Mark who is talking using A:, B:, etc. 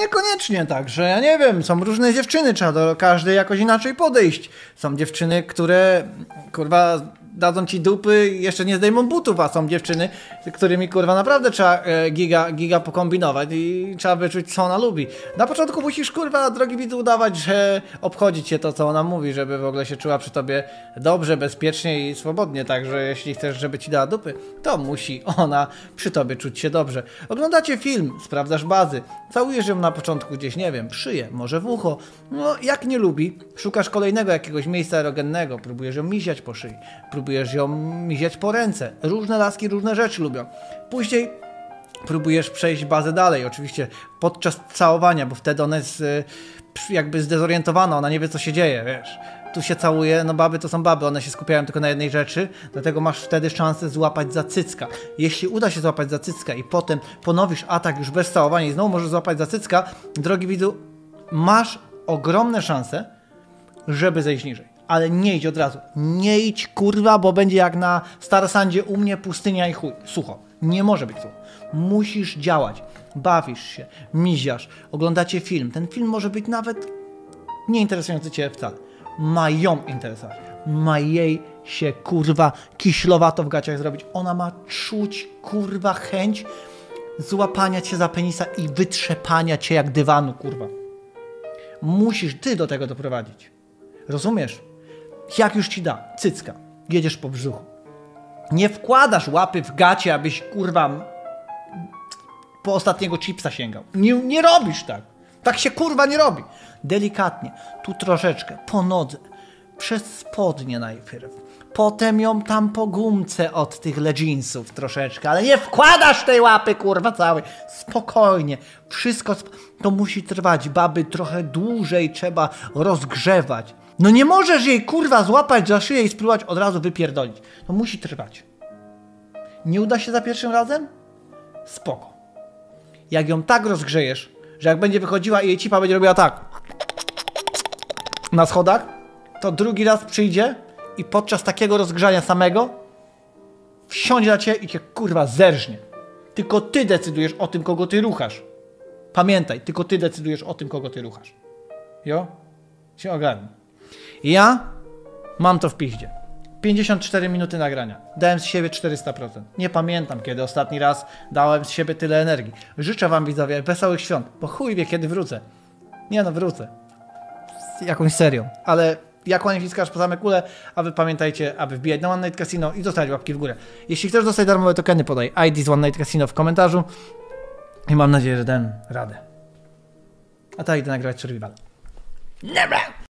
A: niekoniecznie tak, że ja nie wiem, są różne dziewczyny, trzeba do każdej jakoś inaczej podejść. Są dziewczyny, które kurwa dadzą ci dupy jeszcze nie zdejmą butów, a są dziewczyny, którymi kurwa naprawdę trzeba e, giga, giga pokombinować i trzeba wyczuć, co ona lubi. Na początku musisz kurwa, drogi widzu, udawać, że obchodzi cię to, co ona mówi, żeby w ogóle się czuła przy tobie dobrze, bezpiecznie i swobodnie. Także jeśli chcesz, żeby ci dała dupy, to musi ona przy tobie czuć się dobrze. Oglądacie film, sprawdzasz bazy, całujesz ją na początku gdzieś, nie wiem, szyję, może w ucho. No, jak nie lubi, szukasz kolejnego jakiegoś miejsca erogennego, próbujesz ją miziać po szyi, próbujesz ją miziać po ręce. Różne laski różne rzeczy lubią. Później próbujesz przejść bazę dalej, oczywiście podczas całowania, bo wtedy ona jest y, jakby zdezorientowana, ona nie wie co się dzieje, wiesz. Tu się całuje, no baby to są baby, one się skupiają tylko na jednej rzeczy, dlatego masz wtedy szansę złapać za cycka. Jeśli uda się złapać za cycka i potem ponowisz atak już bez całowania i znowu możesz złapać za cycka, drogi widzu, masz ogromne szanse, żeby zejść niżej. Ale nie idź od razu. Nie idź kurwa, bo będzie jak na Starsandzie u mnie pustynia i chuj. Sucho. Nie może być sucho. Musisz działać. Bawisz się, miziasz, oglądacie film. Ten film może być nawet nie interesujący cię wcale. Ma ją interesować. Ma jej się kurwa kiślowato w gaciach zrobić. Ona ma czuć kurwa chęć złapania cię za penisa i wytrzepania cię jak dywanu kurwa. Musisz ty do tego doprowadzić. Rozumiesz? Jak już ci da, cycka, jedziesz po brzuchu. Nie wkładasz łapy w gacie, abyś kurwa po ostatniego chipsa sięgał. Nie, nie robisz tak. Tak się kurwa nie robi. Delikatnie, tu troszeczkę, po nodze, przez spodnie najpierw. Potem ją tam po gumce od tych leginsów troszeczkę, ale nie wkładasz tej łapy kurwa całej. Spokojnie, wszystko sp to musi trwać, baby, trochę dłużej trzeba rozgrzewać. No nie możesz jej kurwa złapać za szyję i spróbować od razu wypierdolić. To musi trwać. Nie uda się za pierwszym razem? Spoko. Jak ją tak rozgrzejesz, że jak będzie wychodziła i jej cipa będzie robiła tak na schodach, to drugi raz przyjdzie i podczas takiego rozgrzania samego wsiądzie na ciebie i cię kurwa zerżnie. Tylko ty decydujesz o tym, kogo ty ruchasz. Pamiętaj, tylko ty decydujesz o tym, kogo ty ruchasz. Jo? Się ogarnij. Ja mam to w piździe. 54 minuty nagrania. Dałem z siebie 400%. Nie pamiętam, kiedy ostatni raz dałem z siebie tyle energii. Życzę wam, widzowie, wesołych świąt, bo chuj wie, kiedy wrócę. Nie no, wrócę. Z jakąś serią. Ale ja kłaniam się po same kule, a wy pamiętajcie, aby wbijać na One Night Casino i zostawić łapki w górę. Jeśli chcesz dostać darmowe tokeny, podaj ID z One Night Casino w komentarzu i mam nadzieję, że dam radę. A tak idę nagrywać survival. Never!